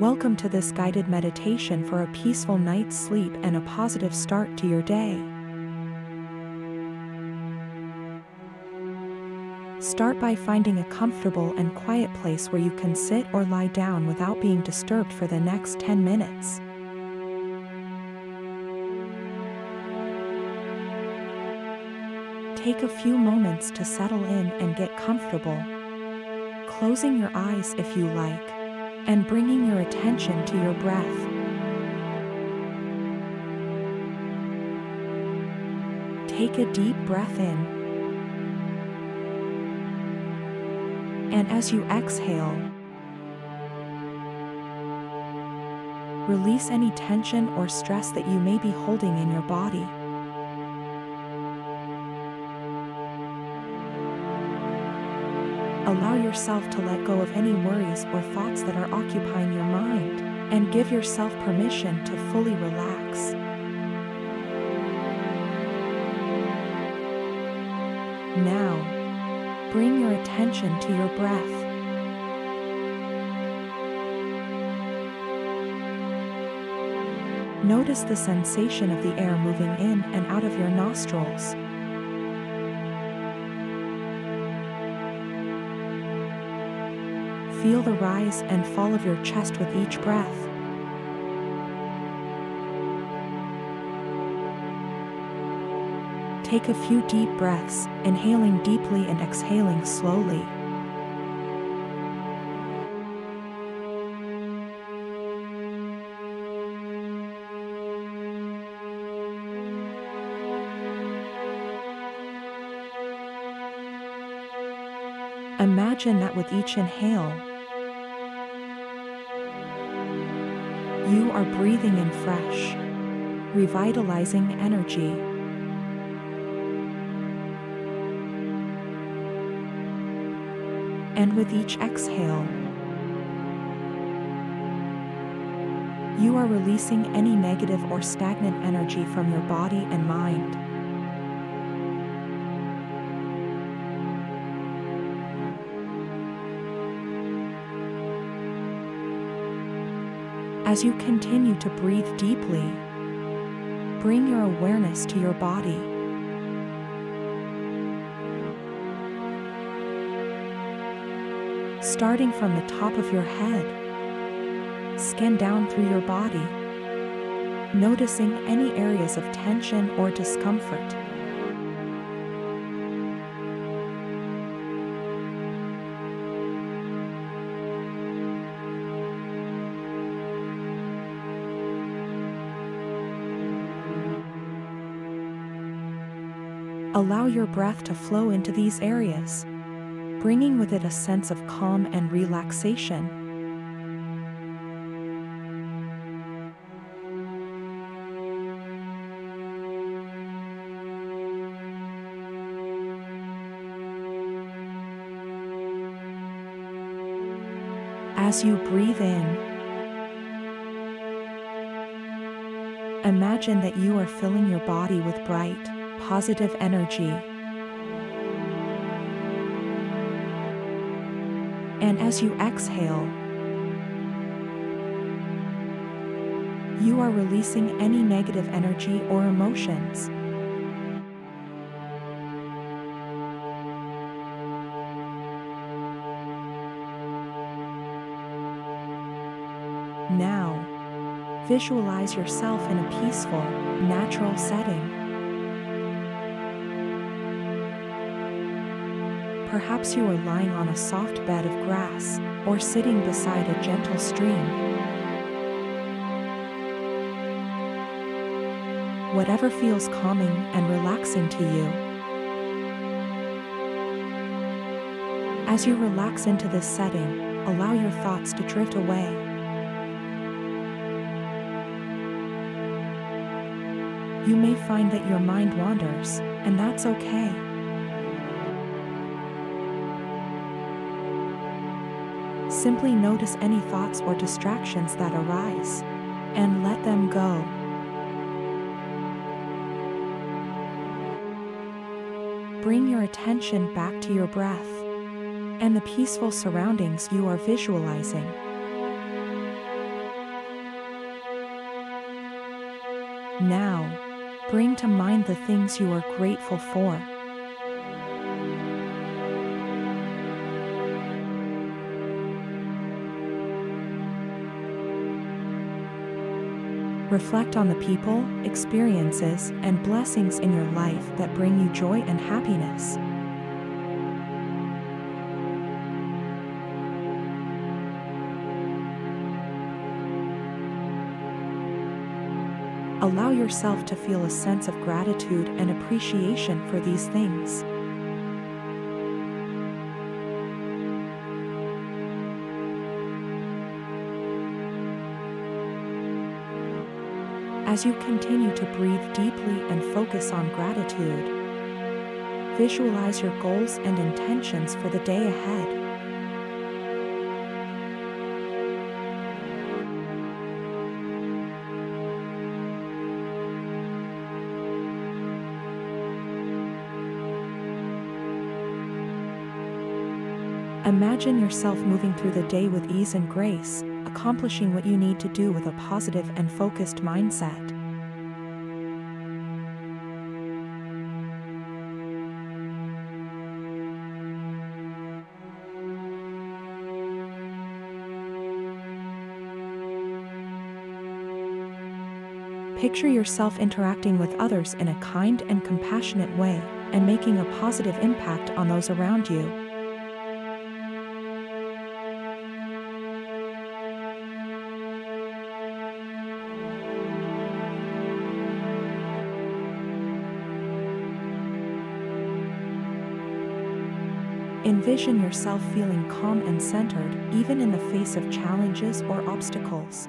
Welcome to this guided meditation for a peaceful night's sleep and a positive start to your day. Start by finding a comfortable and quiet place where you can sit or lie down without being disturbed for the next 10 minutes. Take a few moments to settle in and get comfortable. Closing your eyes if you like and bringing your attention to your breath. Take a deep breath in. And as you exhale, release any tension or stress that you may be holding in your body. Allow yourself to let go of any worries or thoughts that are occupying your mind, and give yourself permission to fully relax. Now, bring your attention to your breath. Notice the sensation of the air moving in and out of your nostrils. Feel the rise and fall of your chest with each breath. Take a few deep breaths, inhaling deeply and exhaling slowly. Imagine that with each inhale, You are breathing in fresh, revitalizing energy. And with each exhale, you are releasing any negative or stagnant energy from your body and mind. As you continue to breathe deeply, bring your awareness to your body. Starting from the top of your head, scan down through your body, noticing any areas of tension or discomfort. Allow your breath to flow into these areas, bringing with it a sense of calm and relaxation. As you breathe in, imagine that you are filling your body with bright, positive energy. And as you exhale, you are releasing any negative energy or emotions. Now, visualize yourself in a peaceful, natural setting. Perhaps you are lying on a soft bed of grass, or sitting beside a gentle stream. Whatever feels calming and relaxing to you. As you relax into this setting, allow your thoughts to drift away. You may find that your mind wanders, and that's okay. Simply notice any thoughts or distractions that arise and let them go. Bring your attention back to your breath and the peaceful surroundings you are visualizing. Now, bring to mind the things you are grateful for Reflect on the people, experiences, and blessings in your life that bring you joy and happiness. Allow yourself to feel a sense of gratitude and appreciation for these things. As you continue to breathe deeply and focus on gratitude, visualize your goals and intentions for the day ahead. Imagine yourself moving through the day with ease and grace, accomplishing what you need to do with a positive and focused mindset. Picture yourself interacting with others in a kind and compassionate way, and making a positive impact on those around you. Envision yourself feeling calm and centered, even in the face of challenges or obstacles.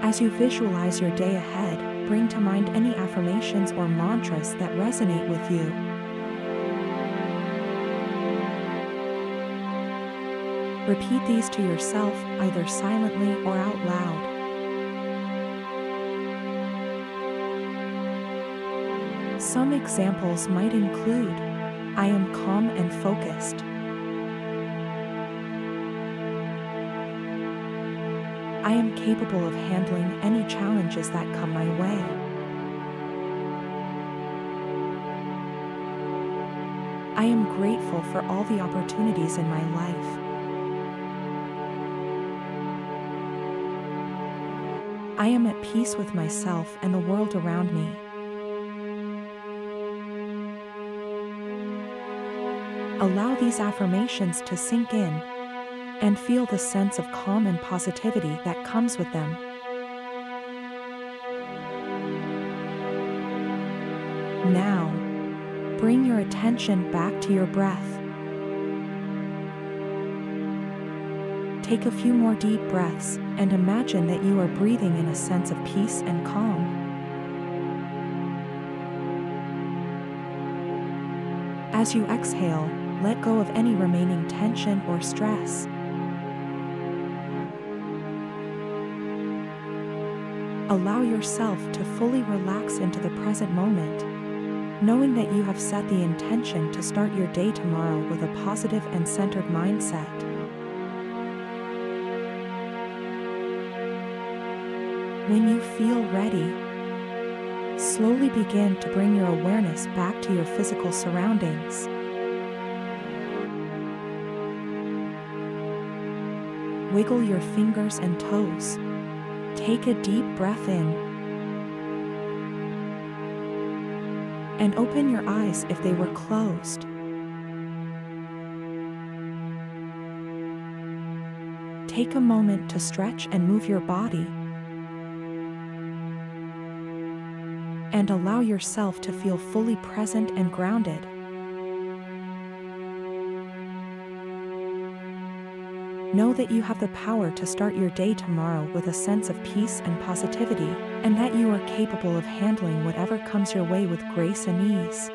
As you visualize your day ahead, bring to mind any affirmations or mantras that resonate with you. Repeat these to yourself, either silently or out loud. Some examples might include I am calm and focused. I am capable of handling any challenges that come my way. I am grateful for all the opportunities in my life. I am at peace with myself and the world around me. Allow these affirmations to sink in and feel the sense of calm and positivity that comes with them. Now, bring your attention back to your breath. Take a few more deep breaths and imagine that you are breathing in a sense of peace and calm. As you exhale, let go of any remaining tension or stress. Allow yourself to fully relax into the present moment, knowing that you have set the intention to start your day tomorrow with a positive and centered mindset. When you feel ready, slowly begin to bring your awareness back to your physical surroundings. Wiggle your fingers and toes. Take a deep breath in. And open your eyes if they were closed. Take a moment to stretch and move your body. And allow yourself to feel fully present and grounded. Know that you have the power to start your day tomorrow with a sense of peace and positivity, and that you are capable of handling whatever comes your way with grace and ease.